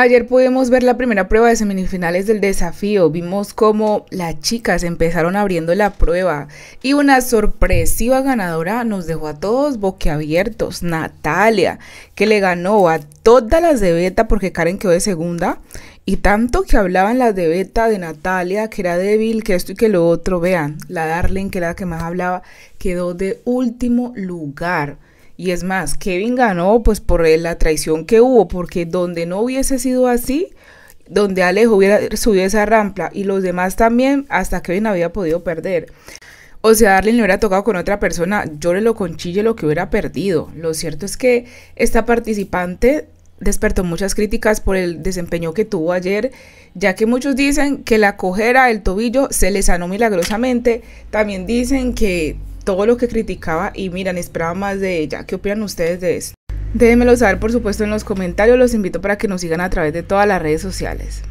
Ayer pudimos ver la primera prueba de semifinales del desafío. Vimos cómo las chicas empezaron abriendo la prueba y una sorpresiva ganadora nos dejó a todos boquiabiertos. Natalia, que le ganó a todas las de beta porque Karen quedó de segunda. Y tanto que hablaban las de beta de Natalia, que era débil, que esto y que lo otro. Vean, la Darling, que era la que más hablaba, quedó de último lugar. Y es más, Kevin ganó pues por la traición que hubo, porque donde no hubiese sido así, donde Alejo hubiera subido esa rampa y los demás también, hasta Kevin había podido perder. O sea, Darlene le hubiera tocado con otra persona, yo le lo conchille lo que hubiera perdido. Lo cierto es que esta participante despertó muchas críticas por el desempeño que tuvo ayer, ya que muchos dicen que la cojera del tobillo se le sanó milagrosamente. También dicen que todo lo que criticaba y miran, esperaba más de ella. ¿Qué opinan ustedes de esto? Déjenmelo saber por supuesto en los comentarios, los invito para que nos sigan a través de todas las redes sociales.